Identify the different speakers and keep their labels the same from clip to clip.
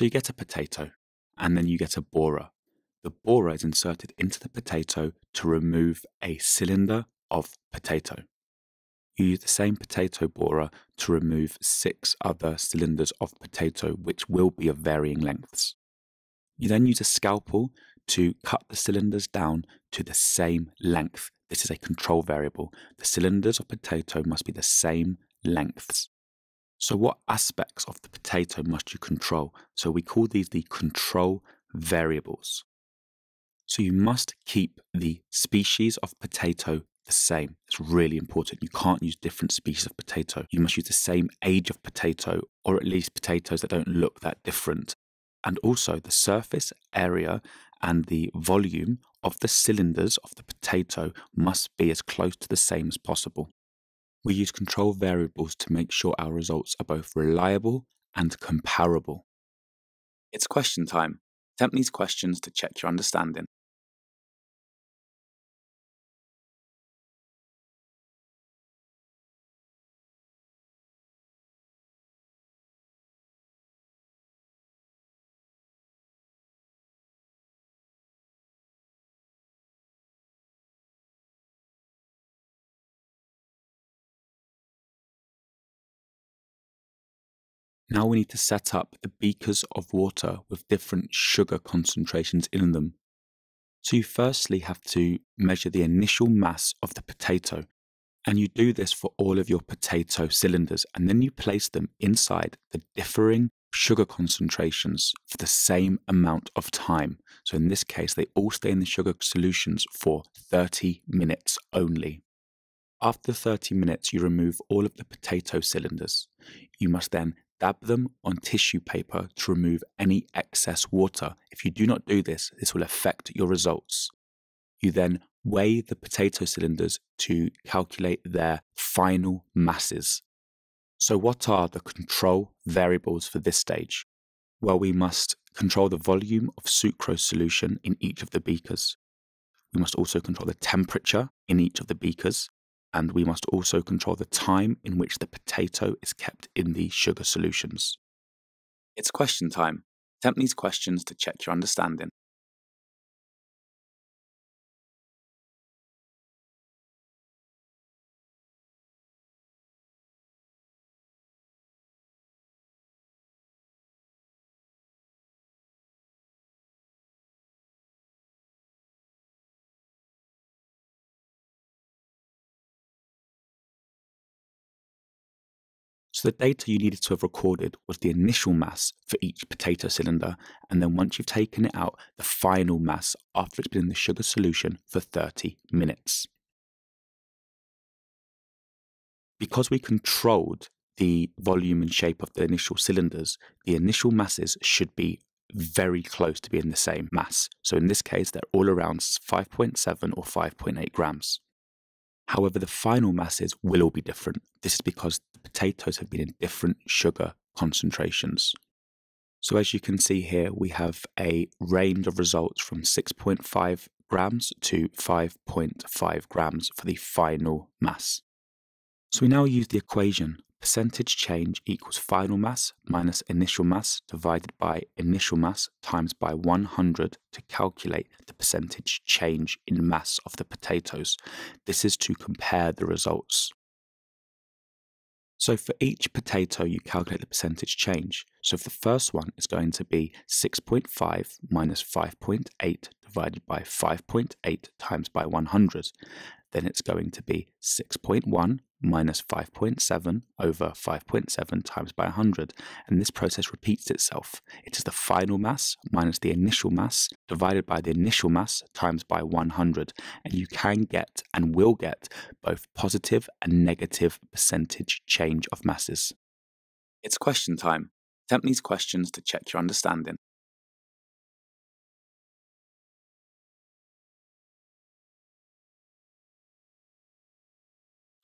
Speaker 1: So you get a potato and then you get a borer. The borer is inserted into the potato to remove a cylinder of potato. You use the same potato borer to remove six other cylinders of potato, which will be of varying lengths. You then use a scalpel to cut the cylinders down to the same length. This is a control variable. The cylinders of potato must be the same lengths. So, what aspects of the potato must you control? So, we call these the control variables. So, you must keep the species of potato the same. It's really important. You can't use different species of potato. You must use the same age of potato, or at least potatoes that don't look that different. And also, the surface area and the volume of the cylinders of the potato must be as close to the same as possible. We use control variables to make sure our results are both reliable and comparable. It's question time. Attempt these questions to check your understanding. Now we need to set up the beakers of water with different sugar concentrations in them. So you firstly have to measure the initial mass of the potato. And you do this for all of your potato cylinders. And then you place them inside the differing sugar concentrations for the same amount of time. So in this case, they all stay in the sugar solutions for 30 minutes only. After 30 minutes, you remove all of the potato cylinders. You must then Dab them on tissue paper to remove any excess water. If you do not do this, this will affect your results. You then weigh the potato cylinders to calculate their final masses. So, what are the control variables for this stage? Well, we must control the volume of sucrose solution in each of the beakers. We must also control the temperature in each of the beakers and we must also control the time in which the potato is kept in the sugar solutions. It's question time. Attempt these questions to check your understanding. So the data you needed to have recorded was the initial mass for each potato cylinder, and then once you've taken it out, the final mass after it's been in the sugar solution for 30 minutes. Because we controlled the volume and shape of the initial cylinders, the initial masses should be very close to being the same mass. So in this case, they're all around 5.7 or 5.8 grams. However, the final masses will all be different. This is because the potatoes have been in different sugar concentrations. So as you can see here, we have a range of results from 6.5 grams to 5.5 grams for the final mass. So we now use the equation Percentage change equals final mass minus initial mass divided by initial mass times by 100 to calculate the percentage change in mass of the potatoes. This is to compare the results. So for each potato, you calculate the percentage change. So if the first one is going to be 6.5 minus 5.8 divided by 5.8 times by 100, then it's going to be 6.1 minus 5.7 over 5.7 times by 100. And this process repeats itself. It is the final mass minus the initial mass divided by the initial mass times by 100. And you can get and will get both positive and negative percentage change of masses. It's question time. Attempt these questions to check your understanding.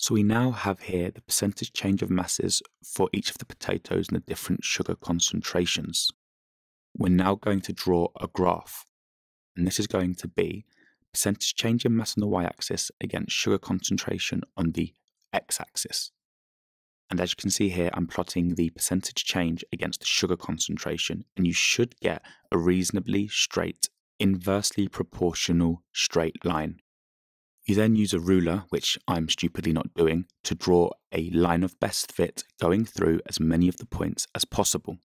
Speaker 1: So we now have here the percentage change of masses for each of the potatoes and the different sugar concentrations. We're now going to draw a graph, and this is going to be percentage change in mass on the y-axis against sugar concentration on the x-axis. And as you can see here, I'm plotting the percentage change against the sugar concentration, and you should get a reasonably straight, inversely proportional straight line. You then use a ruler, which I'm stupidly not doing, to draw a line of best fit going through as many of the points as possible.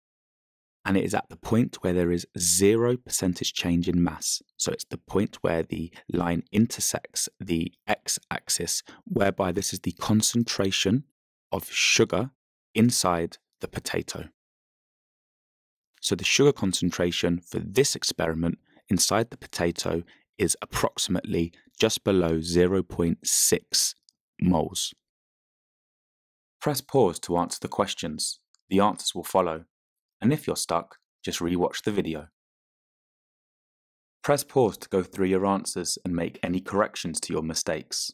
Speaker 1: And it is at the point where there is zero percentage change in mass. So it's the point where the line intersects the x axis, whereby this is the concentration of sugar inside the potato. So the sugar concentration for this experiment inside the potato is approximately just below 0.6 moles. Press pause to answer the questions. The answers will follow. And if you're stuck, just rewatch the video. Press pause to go through your answers and make any corrections to your mistakes.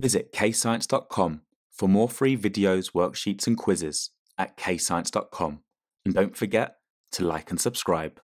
Speaker 1: Visit kayscience.com for more free videos, worksheets, and quizzes at kayscience.com. And don't forget to like and subscribe.